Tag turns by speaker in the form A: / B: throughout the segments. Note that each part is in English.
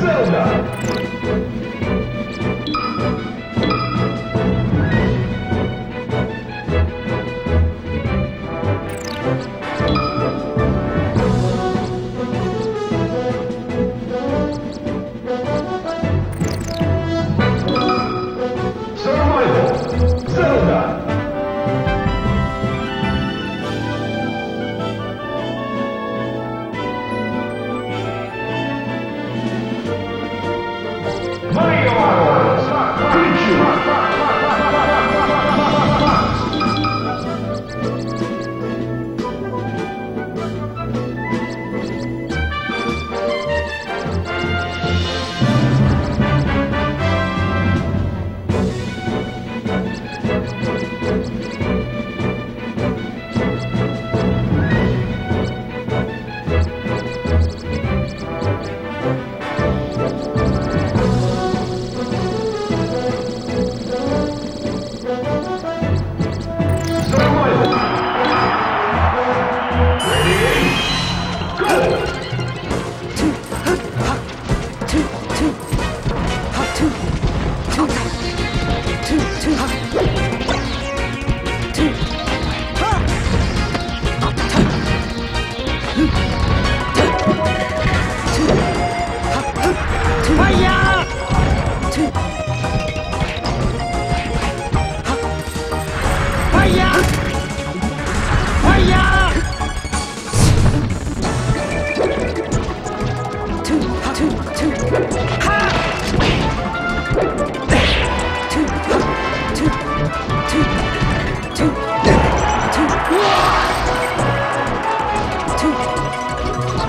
A: 塞尔达。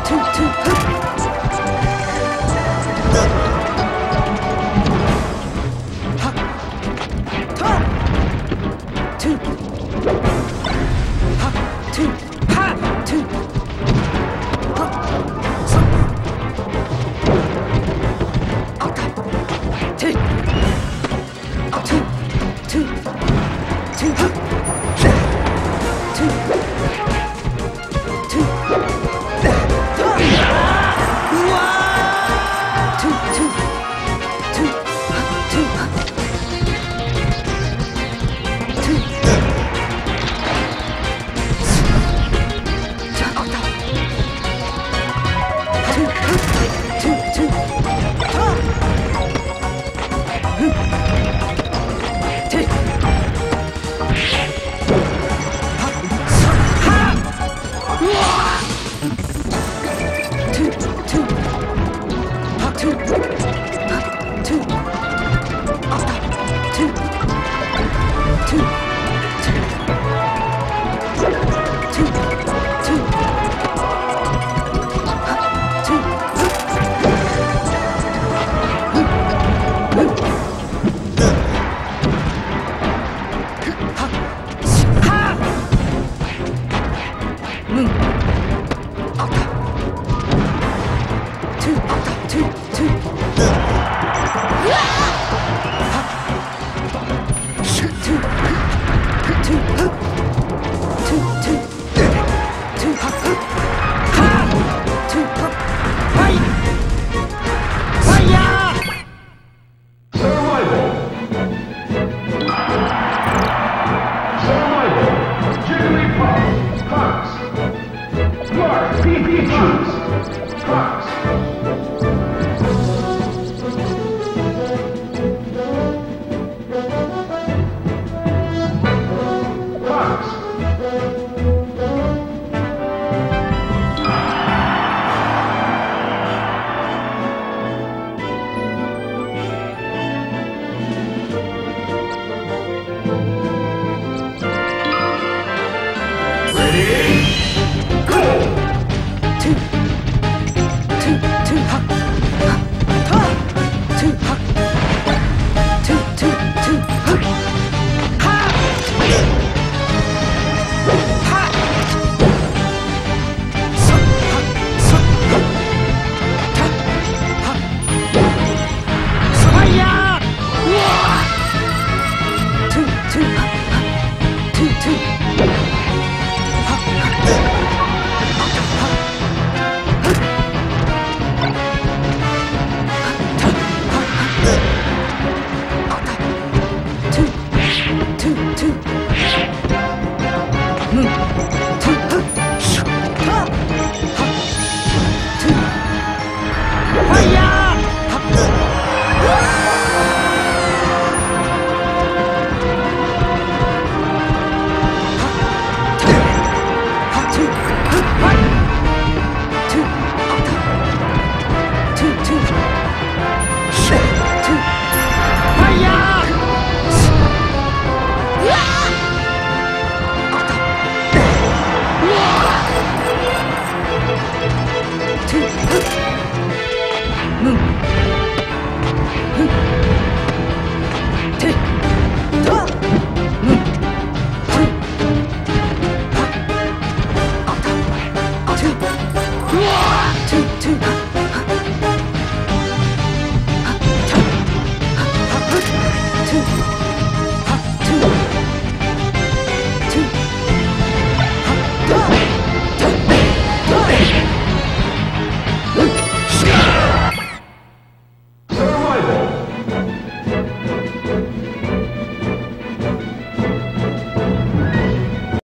A: two, two, two. Ready?